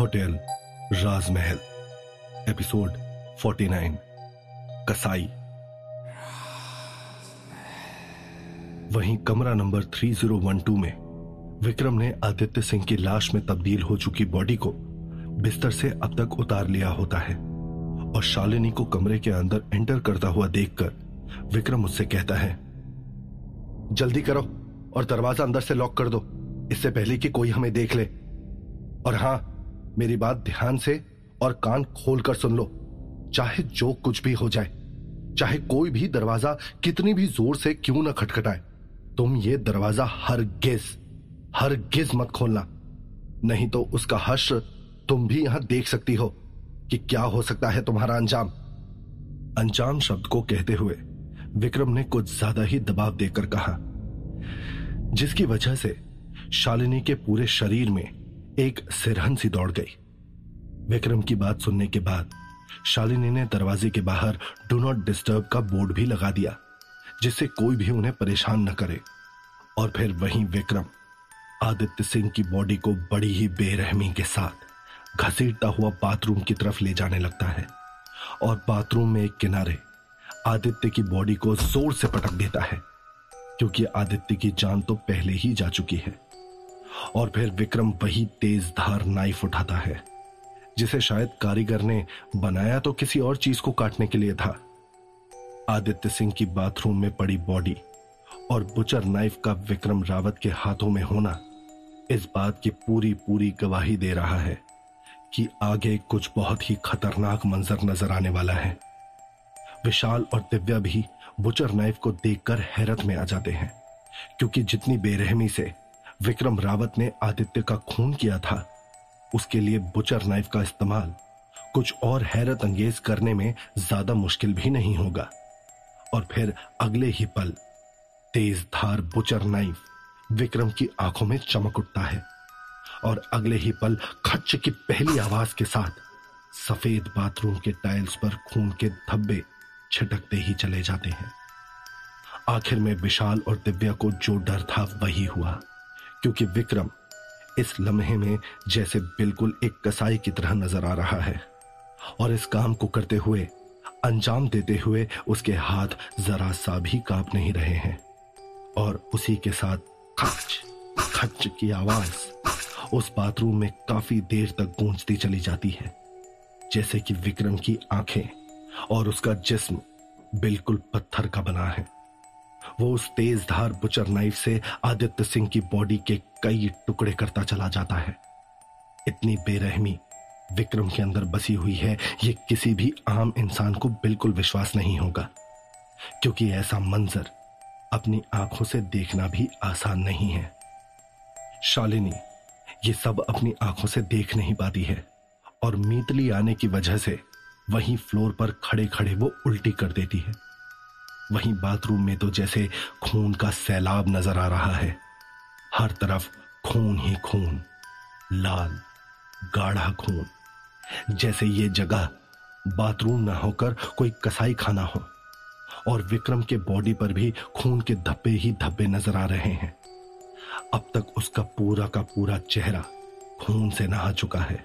Hotel राजमहल, episode 49 कसाई। वहीं कमरा नंबर 3012 में विक्रम ने आदित्य सिंह की लाश में तब्दील हो चुकी बॉडी को बिस्तर से अब तक उतार लिया होता है और शालिनी को कमरे के अंदर एंटर करता हुआ देखकर विक्रम उससे कहता है, जल्दी करो और दरवाज़ा अंदर से लॉक कर दो। इससे पहले कि कोई हमें देख ले। और हाँ, मेरी बात ध्यान से और कान खोलकर सुन लो। चाहे जो कुछ भी हो जाए, चाहे कोई भी दरवाज़ा कितनी भी ज़ोर से क्यों ना खटखटाए, तुम ये दरवाज़ा हर गिज हर गिज मत खोलना। नहीं तो उसका हश्र तुम भी यहाँ देख सकती हो कि क्या हो सकता है तुम्हारा अंजाम। अंजाम शब्द को कहते हुए विक्रम ने कुछ ज़्यादा ही दबाव देकर कहा, जिसकी वजह से शालिनी के पूरे शरीर में एक सिरहन सी दौड़ गई। विक्रम की बात सुनने के बाद शालिनी ने दरवाजे के बाहर डू नॉट डिस्टर्ब का बोर्ड भी लगा दिया, जिससे कोई भी उन्हें परेशान न करे। और फिर वहीं विक्रम, आदित्य सिंह की बॉडी को बड़ी ही बेरहमी के साथ घसीटता हुआ बाथरूम की तरफ़ ले जाने लगता है और बाथरूम में एक किनारे आदित्य की बॉडी को ज़ोर से पटक देता है, क्योंकि आदित्य की जान तो पहले ही जा चुकी है। और फिर विक्रम वही तेज धार नाइफ उठाता है, जिसे शायद कारीगर ने बनाया तो किसी और चीज़ को काटने के लिए था। आदित्य सिंह की बाथरूम में पड़ी बॉडी और बुचर नाइफ का विक्रम रावत के हाथों में होना इस बात की पूरी पूरी गवाही दे रहा है कि आगे कुछ बहुत ही खतरनाक मंजर नज़र आने वाला है। विशाल और दिव्या भी बुचर नाइफ को देखकर हैरत में आ जाते हैं, क्योंकि जितनी बेरहमी से विक्रम रावत ने आदित्य का खून किया था। उसके लिए बुचर नाइफ का इस्तेमाल कुछ और हैरत अंगेज करने में ज़्यादा मुश्किल भी नहीं होगा। और फिर अगले ही पल, तेज धार बुचर नाइफ विक्रम की आँखों में चमक उठता है। और अगले ही पल खच्च की पहली आवाज़ के साथ सफ़ेद बाथरूम के टाइल्स पर खून के धब्बे छिटकते ही चले जाते हैं। आखिर में विशाल और दिव्या को जो डर था वही हुआ। क्योंकि विक्रम इस लम्हे में जैसे बिल्कुल एक कसाई की तरह नज़र आ रहा है और इस काम को करते हुए, अंजाम देते हुए उसके हाथ जरा सा भी काँप नहीं रहे हैं। और उसी के साथ खच खच की आवाज़ उस बाथरूम में काफ़ी देर तक गूंजती चली जाती है, जैसे कि विक्रम की आँखें और उसका जिस्म बिल्कुल पत्थर का बना है। वो उस तेज धार बुचर नाइफ से आदित्य सिंह की बॉडी के कई टुकड़े करता चला जाता है। इतनी बेरहमी विक्रम के अंदर बसी हुई है, ये किसी भी आम इंसान को बिल्कुल विश्वास नहीं होगा। क्योंकि ऐसा मंजर अपनी आँखों से देखना भी आसान नहीं है। शालिनी, ये सब अपनी आँखों से देख नहीं पाती है और मीतली आने की वजह से वहीं फ्लोर पर खड़े खड़े वो उल्टी कर देती है। वहीं बाथरूम में तो जैसे खून का सैलाब नज़र आ रहा है। हर तरफ़ खून ही खून, लाल, गाढ़ा खून। जैसे ये जगह बाथरूम ना होकर कोई कसाई खाना हो, और विक्रम के बॉडी पर भी खून के धब्बे ही धब्बे नज़र आ रहे हैं। अब तक उसका पूरा का पूरा चेहरा खून से नहा चुका है।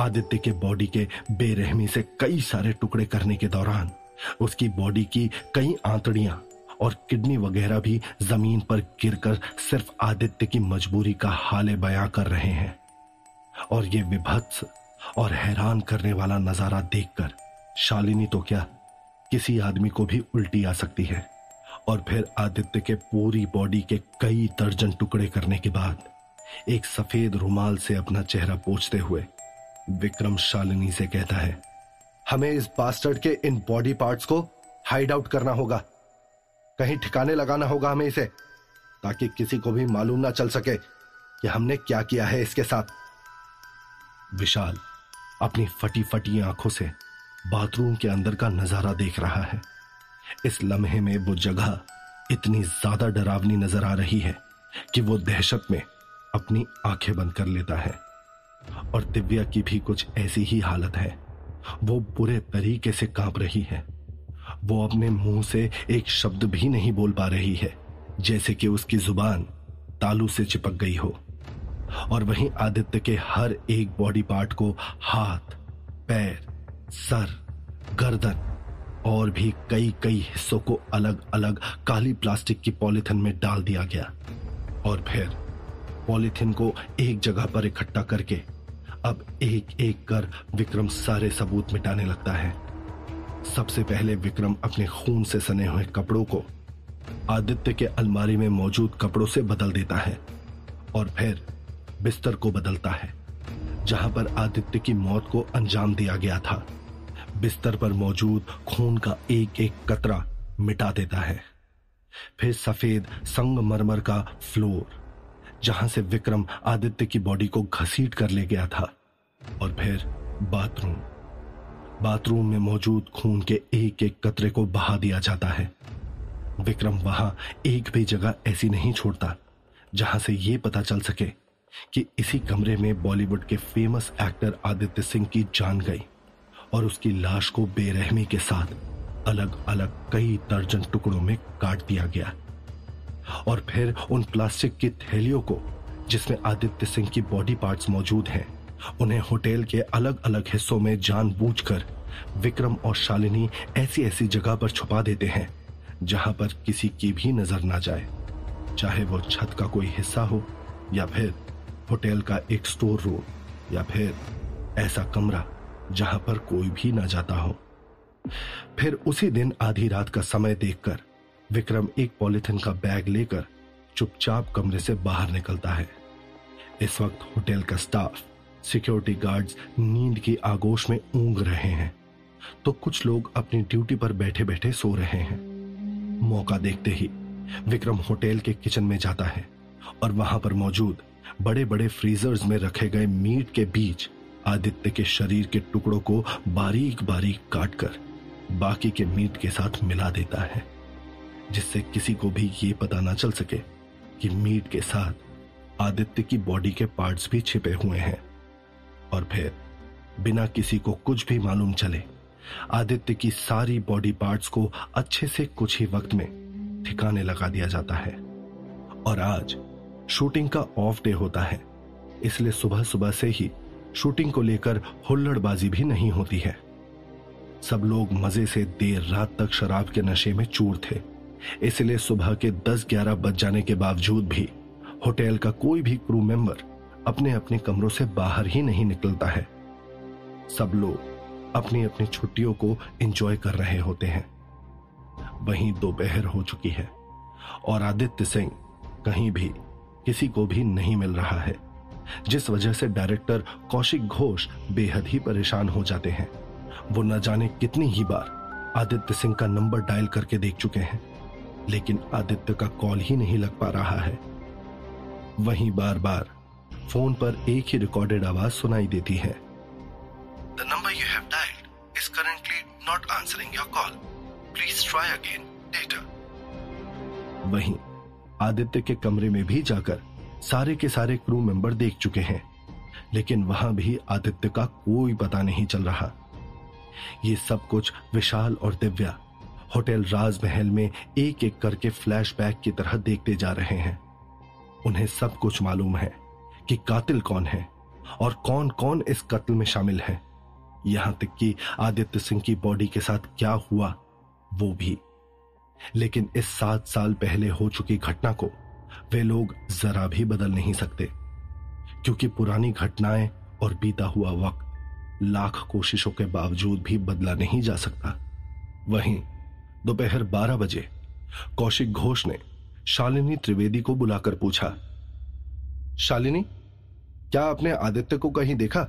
आदित्य के बॉडी के बेरहमी से कई सारे टुकड़े करने के दौरान उसकी बॉडी की कई आंतड़ियाँ और किडनी वगैरह भी ज़मीन पर गिरकर सिर्फ़ आदित्य की मजबूरी का हाले बयां कर रहे हैं। और ये विभत्स और हैरान करने वाला नज़ारा देखकर शालिनी तो क्या किसी आदमी को भी उल्टी आ सकती है? और फिर आदित्य के पूरी बॉडी के कई दर्जन टुकड़े करने के बाद एक सफ़ेद रुमाल से अपना चेहरा पोछते हुए विक्रम शालिनी से कहता है हमें इस बास्टर्ड के इन बॉडी पार्ट्स को हाइड आउट करना होगा। कहीं ठिकाने लगाना होगा हमें इसे, ताकि किसी को भी मालूम ना चल सके कि हमने क्या किया है इसके साथ। विशाल अपनी फटी फटी आँखों से बाथरूम के अंदर का नज़ारा देख रहा है। इस लम्हे में वो जगह इतनी ज़्यादा डरावनी नज़र आ रही है कि वो दहशत में अपनी आँखें बंद कर लेता है। और दिव्या की भी कुछ ऐसी ही हालत है। वो बुरे तरीके से काँप रही है। वो अपने मुँह से एक शब्द भी नहीं बोल पा रही है, जैसे कि उसकी ज़ुबान तालू से चिपक गई हो। और वहीं आदित्य के हर एक बॉडी पार्ट को हाथ, पैर, सर, गर्दन और भी कई कई हिस्सों को अलग अलग काली प्लास्टिक की पॉलिथिन में डाल दिया गया। और फिर पॉलिथिन को एक जगह पर इकट्ठा करके अब एक एक कर विक्रम सारे सबूत मिटाने लगता है। सबसे पहले विक्रम अपने खून से सने हुए कपड़ों को आदित्य के अलमारी में मौजूद कपड़ों से बदल देता है और फिर बिस्तर को बदलता है, जहाँ पर आदित्य की मौत को अंजाम दिया गया था। बिस्तर पर मौजूद खून का एक एक कतरा मिटा देता है। फिर सफ़ेद संगमरमर का फ्लोर जहाँ से विक्रम आदित्य की बॉडी को घसीट कर ले गया था। और फिर बाथरूम। बाथरूम में मौजूद खून के एक एक कतरे को बहा दिया जाता है। विक्रम वहाँ एक भी जगह ऐसी नहीं छोड़ता, जहाँ से यह पता चल सके कि इसी कमरे में बॉलीवुड के फ़ेमस एक्टर आदित्य सिंह की जान गई और उसकी लाश को बेरहमी के साथ अलग अलग कई दर्जन टुकड़ों में काट दिया गया। और फिर उन प्लास्टिक की थैलियों को, जिसमें आदित्य सिंह की बॉडी पार्ट्स मौजूद हैं, उन्हें होटल के अलग अलग हिस्सों में जानबूझकर विक्रम और शालिनी ऐसी ऐसी जगह पर छुपा देते हैं, जहाँ पर किसी की भी नज़र ना जाए, चाहे वो छत का कोई हिस्सा हो, या फिर होटल का एक स्टोर रूम या फिर ऐसा कमरा, जहाँ पर कोई भी ना जाता हो। फिर उसी दिन आधी रात का समय देखकर विक्रम एक पॉलिथिन का बैग लेकर चुपचाप कमरे से बाहर निकलता है। इस वक्त होटल का स्टाफ, सिक्योरिटी गार्ड्स नींद की आगोश में ऊंग रहे हैं। तो कुछ लोग अपनी ड्यूटी पर बैठे बैठे सो रहे हैं। मौका देखते ही विक्रम होटल के किचन में जाता है और वहाँ पर मौजूद बड़े बड़े फ्रीजर्स में रखे गए मीट के बीच आदित्य के शरीर के टुकड़ों को बारीक बारीक काटकर बाकी के मीट के साथ मिला देता है। जिससे किसी को भी ये पता ना चल सके कि मीट के साथ आदित्य की बॉडी के पार्ट्स भी छिपे हुए हैं। और फिर, बिना किसी को कुछ भी मालूम चले, आदित्य की सारी बॉडी पार्ट्स को अच्छे से कुछ ही वक्त में ठिकाने लगा दिया जाता है। और आज शूटिंग का ऑफ़ डे होता है, इसलिए सुबह सुबह से ही शूटिंग को लेकर हुल्लड़बाजी भी नहीं होती है। सब लोग मज़े से देर रात तक शराब के नशे में चूर थे। इसलिए सुबह के 10-11 बज जाने के बावजूद भी होटल का कोई भी क्रू मेंबर अपने अपने कमरों से बाहर ही नहीं निकलता है। सब लोग अपनी अपनी छुट्टियों को एंजॉय कर रहे होते हैं। वहीं दोपहर हो चुकी है और आदित्य सिंह कहीं भी किसी को भी नहीं मिल रहा है, जिस वजह से डायरेक्टर कौशिक घोष बेहद ही परेशान हो जाते हैं। वो न जाने कितनी ही बार आदित्य सिंह का नंबर डायल करके देख चुके हैं। लेकिन आदित्य का कॉल ही नहीं लग पा रहा है। वहीं बार बार फ़ोन पर एक ही रिकॉर्डेड आवाज़ सुनाई देती है। The number you have dialled is currently not answering your call please try again later वहीं आदित्य के कमरे में भी जाकर सारे के सारे क्रू मेंबर देख चुके हैं, लेकिन वहाँ भी आदित्य का कोई पता नहीं चल रहा। ये सब कुछ विशाल और दिव्या होटल राजमहल में एक एक करके फ्लैशबैक की तरह देखते जा रहे हैं। उन्हें सब कुछ मालूम है कि कातिल कौन है और कौन कौन इस कत्ल में शामिल है। यहाँ तक कि आदित्य सिंह की बॉडी के साथ क्या हुआ, वो भी। लेकिन इस सात साल पहले हो चुकी घटना को वे लोग जरा भी बदल नहीं सकते, क्योंकि पुरानी घटनाएँ और बीता हुआ वक्त लाख कोशिशों के बावजूद भी बदला नहीं जा सकता। वहीं दोपहर बारह बजे, कौशिक घोष ने शालिनी त्रिवेदी को बुलाकर पूछा, शालिनी, क्या आपने आदित्य को कहीं देखा?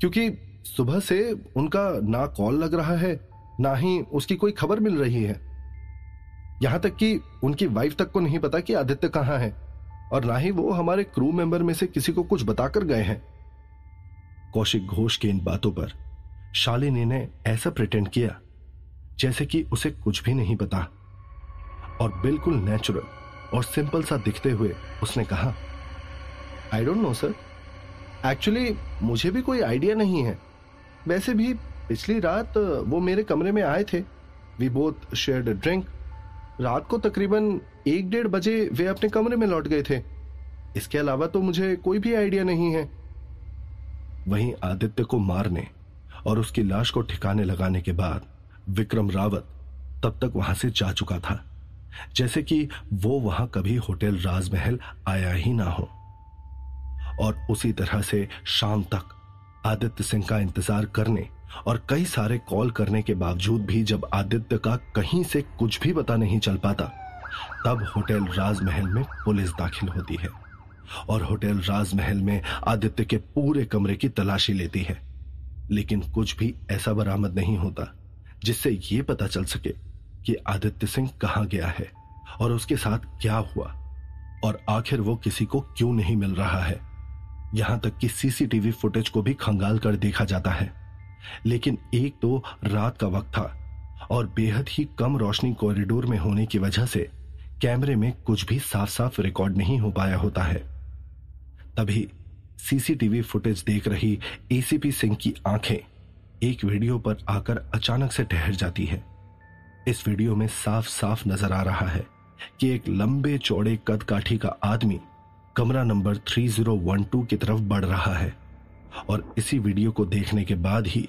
क्योंकि सुबह से उनका ना कॉल लग रहा है, ना ही उसकी कोई खबर मिल रही है। यहाँ तक कि उनकी वाइफ तक को नहीं पता कि आदित्य कहाँ है, और ना ही वो हमारे क्रू मेंबर में से किसी को कुछ बताकर गए हैं। कौशिक घोष की इन बातों पर शालिनी ने ऐसा प्रिटेंड किया जैसे कि उसे कुछ भी नहीं पता। और बिल्कुल नेचुरल और सिंपल सा दिखते हुए उसने कहा I don't know sir actually मुझे भी कोई आइडिया नहीं है। वैसे भी पिछली रात, वो मेरे कमरे में आए थे। वी बोथ शेयर ड्रिंक रात को तकरीबन एक डेढ़ बजे वे अपने कमरे में लौट गए थे। इसके अलावा तो मुझे कोई भी आइडिया नहीं है। वहीं आदित्य को मारने और उसकी लाश को ठिकाने लगाने के बाद विक्रम रावत तब तक वहाँ से जा चुका था, जैसे कि वो वहाँ कभी होटल राजमहल आया ही ना हो। और उसी तरह से शाम तक आदित्य सिंह का इंतज़ार करने और कई सारे कॉल करने के बावजूद भी जब आदित्य का कहीं से कुछ भी पता नहीं चल पाता, तब होटल राजमहल में पुलिस दाखिल होती है और होटल राजमहल में आदित्य के पूरे कमरे की तलाशी लेती है। लेकिन कुछ भी ऐसा बरामद नहीं होता। जिससे यह पता चल सके कि आदित्य सिंह कहाँ गया है और उसके साथ क्या हुआ और आखिर वो किसी को क्यों नहीं मिल रहा है। यहाँ तक कि सीसीटीवी फुटेज को भी खंगाल कर देखा जाता है। लेकिन एक तो रात का वक्त था और बेहद ही कम रोशनी कॉरिडोर में होने की वजह से कैमरे में कुछ भी साफ़ साफ़ रिकॉर्ड नहीं हो पाया होता है। तभी सीसीटीवी फुटेज देख रही एसीपी सिंह की आँखें एक वीडियो पर आकर अचानक से ठहर जाती है। इस वीडियो में साफ़ साफ़ नज़र आ रहा है कि एक लंबे चौड़े कद काठी का आदमी कमरा नंबर 3012 की तरफ़ बढ़ रहा है और इसी वीडियो को देखने के बाद ही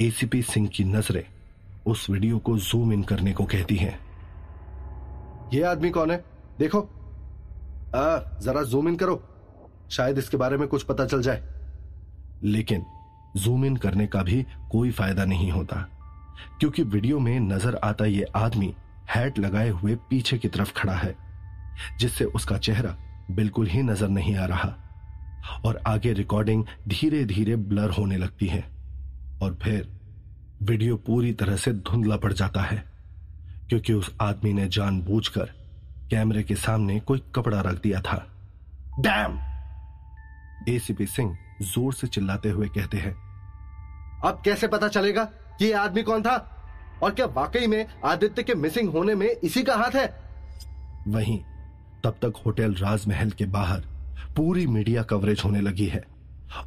एसीपी सिंह की नज़रें उस वीडियो को जूम इन करने को कहती हैं। यह आदमी कौन है? देखो। आ, जरा जूम इन करो। शायद इसके बारे में कुछ पता चल जाए। लेकिन जूम इन करने का भी कोई फ़ायदा नहीं होता। क्योंकि वीडियो में नज़र आता ये आदमी हैट लगाए हुए पीछे की तरफ़ खड़ा है, जिससे उसका चेहरा बिल्कुल ही नज़र नहीं आ रहा। और आगे रिकॉर्डिंग धीरे धीरे ब्लर होने लगती है। और फिर वीडियो पूरी तरह से धुंधला पड़ जाता है, क्योंकि उस आदमी ने जानबूझकर कैमरे के सामने कोई कपड़ा रख दिया था। डैम! एसीपी सिंह ज़ोर से चिल्लाते हुए कहते हैं अब कैसे पता चलेगा कि ये आदमी कौन था? और क्या वाकई में आदित्य के मिसिंग होने में इसी का हाथ है? वहीं, तब तक होटल राजमहल के बाहर पूरी मीडिया कवरेज होने लगी है।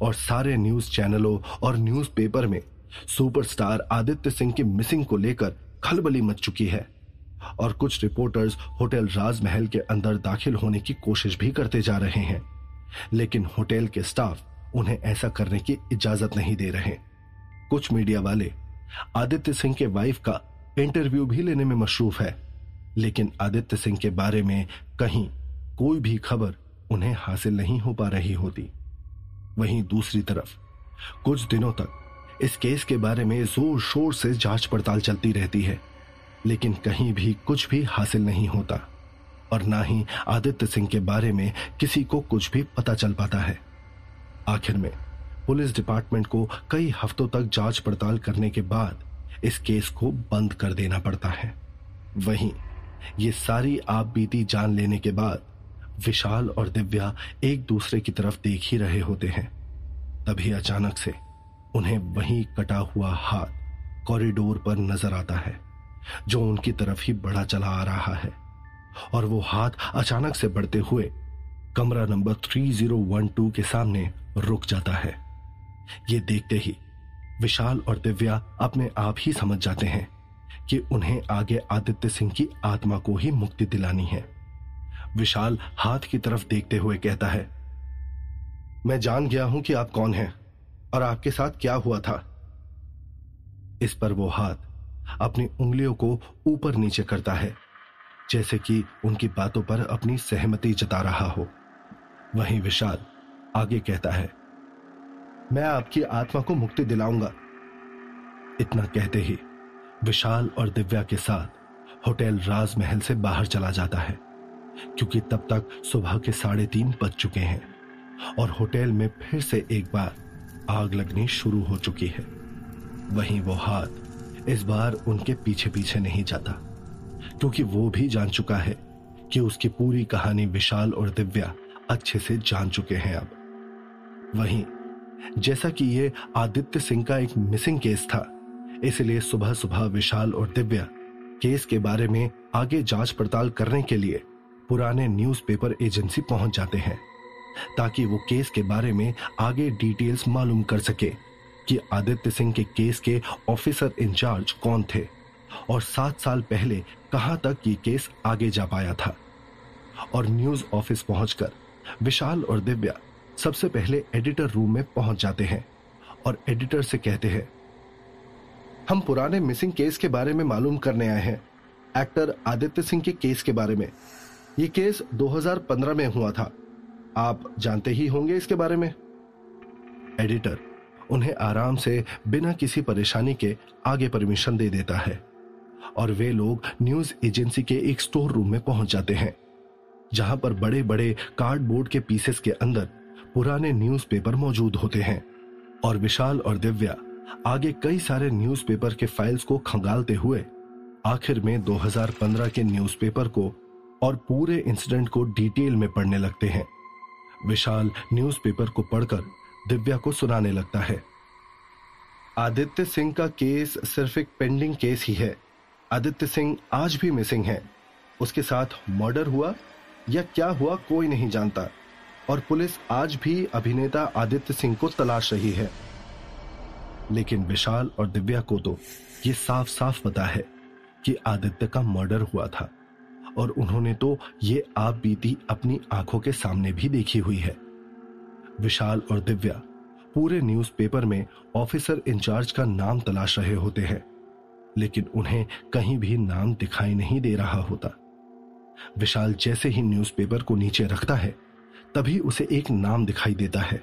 और सारे न्यूज़ चैनलों और न्यूज़ पेपर में सुपरस्टार आदित्य सिंह की मिसिंग को लेकर खलबली मच चुकी है। और कुछ रिपोर्टर्स होटल राजमहल के अंदर दाखिल होने की कोशिश भी करते जा रहे हैं। लेकिन होटल के स्टाफ उन्हें ऐसा करने की इजाज़त नहीं दे रहे। कुछ मीडिया वाले आदित्य सिंह के वाइफ का इंटरव्यू भी लेने में मशरूफ है। लेकिन आदित्य सिंह के बारे में कहीं कोई भी खबर उन्हें हासिल नहीं हो पा रही होती। वहीं दूसरी तरफ़, कुछ दिनों तक इस केस के बारे में ज़ोर शोर से जाँच पड़ताल चलती रहती है, लेकिन कहीं भी कुछ भी हासिल नहीं होता और ना ही आदित्य सिंह के बारे में किसी को कुछ भी पता चल पाता है। आखिर में पुलिस डिपार्टमेंट को कई हफ्तों तक जाँच पड़ताल करने के बाद इस केस को बंद कर देना पड़ता है। वहीं ये सारी आप बीती जान लेने के बाद विशाल और दिव्या एक दूसरे की तरफ़ देख ही रहे होते हैं। तभी अचानक से उन्हें वहीं कटा हुआ हाथ कॉरिडोर पर नज़र आता है, जो उनकी तरफ़ ही बढ़ा चला आ रहा है। और वो हाथ अचानक से बढ़ते हुए कमरा नंबर 3012 के सामने रुक जाता है। ये देखते ही विशाल और दिव्या अपने आप ही समझ जाते हैं कि उन्हें आगे आदित्य सिंह की आत्मा को ही मुक्ति दिलानी है। विशाल हाथ की तरफ़ देखते हुए कहता है, मैं जान गया हूँ कि आप कौन हैं और आपके साथ क्या हुआ था। इस पर वो हाथ अपनी उंगलियों को ऊपर नीचे करता है, जैसे कि उनकी बातों पर अपनी सहमति जता रहा हो। वहीं विशाल आगे कहता है मैं आपकी आत्मा को मुक्ति दिलाऊँगा। इतना कहते ही विशाल और दिव्या के साथ होटल राजमहल से बाहर चला जाता है, क्योंकि तब तक सुबह के साढ़े तीन बज चुके हैं और होटल में फिर से एक बार आग लगनी शुरू हो चुकी है। वहीं वो हाथ इस बार उनके पीछे पीछे नहीं जाता, क्योंकि वो भी जान चुका है कि उसकी पूरी कहानी विशाल और दिव्या अच्छे से जान चुके हैं अब। वहीं जैसा कि ये आदित्य सिंह का एक मिसिंग केस था। इसलिए सुबह सुबह विशाल और दिव्या केस के बारे में आगे जाँच पड़ताल करने के लिए पुराने न्यूज़पेपर एजेंसी पहुँच जाते हैं, ताकि वो केस के बारे में आगे डिटेल्स मालूम कर सके कि आदित्य सिंह के केस के ऑफिसर इंचार्ज कौन थे और सात साल पहले कहाँ तक ये केस आगे जा पाया था। और न्यूज़ ऑफ़िस पहुंचकर विशाल और दिव्या सबसे पहले एडिटर रूम में पहुँच जाते हैं और एडिटर से कहते हैं, हम पुराने मिसिंग केस के बारे में मालूम करने आए हैं। एक्टर आदित्य सिंह के केस के बारे में। यह केस 2015 में हुआ था। आप जानते ही होंगे इसके बारे में। एडिटर उन्हें आराम से बिना किसी परेशानी के आगे परमिशन दे देता है और वे लोग न्यूज़ एजेंसी के एक स्टोर रूम में पहुँच जाते हैं, जहाँ पर बड़े बड़े कार्डबोर्ड के पीसेस के अंदर पुराने न्यूज़पेपर मौजूद होते हैं। और विशाल और दिव्या आगे कई सारे न्यूज़पेपर के फाइल्स को खंगालते हुए आखिर में 2015 के न्यूज़पेपर को और पूरे इंसिडेंट को डिटेल में पढ़ने लगते हैं। विशाल न्यूज़पेपर को पढ़कर दिव्या को सुनाने लगता है। आदित्य सिंह का केस सिर्फ़ एक पेंडिंग केस ही है। आदित्य सिंह आज भी मिसिंग है। उसके साथ मर्डर हुआ या क्या हुआ कोई नहीं जानता। और पुलिस आज भी अभिनेता आदित्य सिंह को तलाश रही है। लेकिन विशाल और दिव्या को तो ये साफ़ साफ़ पता है कि आदित्य का मर्डर हुआ था। और उन्होंने तो ये आप बीती अपनी आँखों के सामने भी देखी हुई है। विशाल और दिव्या पूरे न्यूज़पेपर में ऑफिसर इंचार्ज का नाम तलाश रहे होते हैं, लेकिन उन्हें कहीं भी नाम दिखाई नहीं दे रहा होता। विशाल जैसे ही न्यूज़पेपर को नीचे रखता है तभी उसे एक नाम दिखाई देता है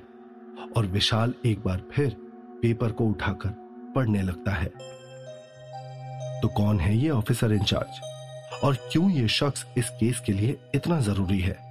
और विशाल एक बार फिर पेपर को उठाकर पढ़ने लगता है। तो कौन है ये ऑफिसर इंचार्ज और क्यों ये शख्स इस केस के लिए इतना ज़रूरी है?